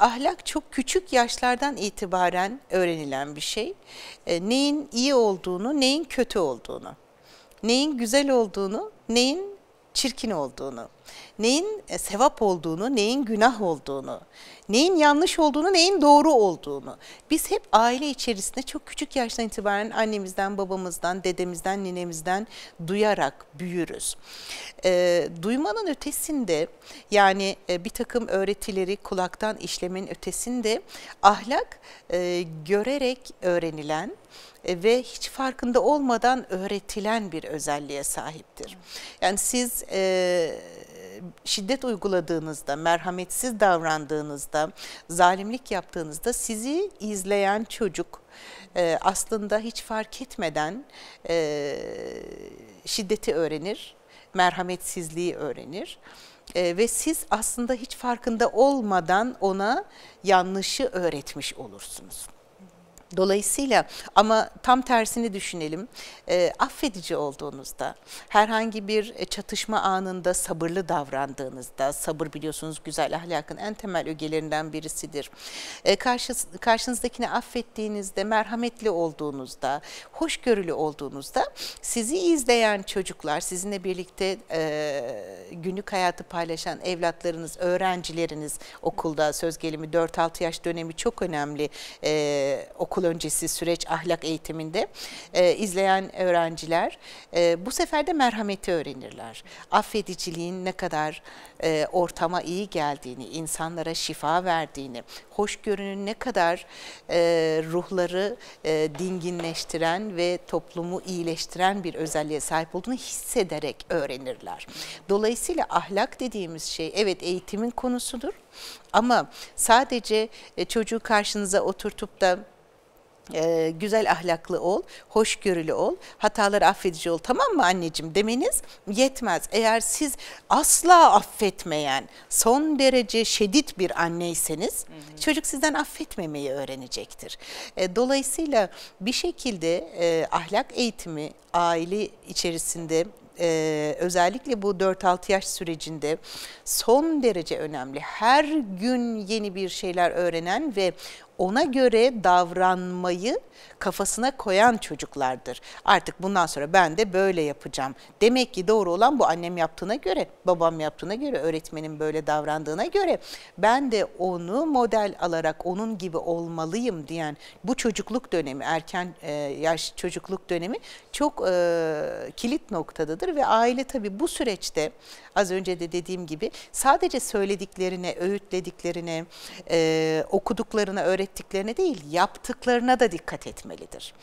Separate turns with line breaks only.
ahlak çok küçük yaşlardan itibaren öğrenilen bir şey. E, neyin iyi olduğunu, neyin kötü olduğunu, neyin güzel olduğunu, neyin çirkin olduğunu, neyin e, sevap olduğunu, neyin günah olduğunu, neyin yanlış olduğunu, neyin doğru olduğunu. Biz hep aile içerisinde çok küçük yaştan itibaren annemizden, babamızdan, dedemizden, ninemizden duyarak büyürüz. E, duymanın ötesinde yani e, bir takım öğretileri kulaktan işlemenin ötesinde ahlak e, görerek öğrenilen, e, ve hiç farkında olmadan öğretilen bir özelliğe sahiptir. Yani siz e, şiddet uyguladığınızda, merhametsiz davrandığınızda, zalimlik yaptığınızda sizi izleyen çocuk e, aslında hiç fark etmeden e, şiddeti öğrenir, merhametsizliği öğrenir. E, ve siz aslında hiç farkında olmadan ona yanlışı öğretmiş olursunuz. Dolayısıyla ama tam tersini düşünelim. E, affedici olduğunuzda, herhangi bir e, çatışma anında sabırlı davrandığınızda, sabır biliyorsunuz güzel ahlakın en temel ögelerinden birisidir. E, karşı, karşınızdakini affettiğinizde, merhametli olduğunuzda, hoşgörülü olduğunuzda sizi izleyen çocuklar, sizinle birlikte e, günlük hayatı paylaşan evlatlarınız, öğrencileriniz okulda söz gelimi 4-6 yaş dönemi çok önemli e, okul okul öncesi süreç ahlak eğitiminde e, izleyen öğrenciler e, bu sefer de merhameti öğrenirler. Affediciliğin ne kadar e, ortama iyi geldiğini, insanlara şifa verdiğini, hoşgörünün ne kadar e, ruhları e, dinginleştiren ve toplumu iyileştiren bir özelliğe sahip olduğunu hissederek öğrenirler. Dolayısıyla ahlak dediğimiz şey evet eğitimin konusudur ama sadece e, çocuğu karşınıza oturtup da e, güzel ahlaklı ol, hoşgörülü ol, hataları affedici ol tamam mı anneciğim demeniz yetmez. Eğer siz asla affetmeyen, son derece şiddet bir anneyseniz hı hı. çocuk sizden affetmemeyi öğrenecektir. E, dolayısıyla bir şekilde e, ahlak eğitimi aile içerisinde e, özellikle bu 4-6 yaş sürecinde son derece önemli. Her gün yeni bir şeyler öğrenen ve ona göre davranmayı kafasına koyan çocuklardır. Artık bundan sonra ben de böyle yapacağım. Demek ki doğru olan bu annem yaptığına göre, babam yaptığına göre, öğretmenim böyle davrandığına göre ben de onu model alarak onun gibi olmalıyım diyen bu çocukluk dönemi, erken yaş çocukluk dönemi çok e, kilit noktadadır ve aile tabii bu süreçte az önce de dediğim gibi sadece söylediklerine, öğütlediklerine, e, okuduklarına, öğrettiklerine değil yaptıklarına da dikkat etmelidir.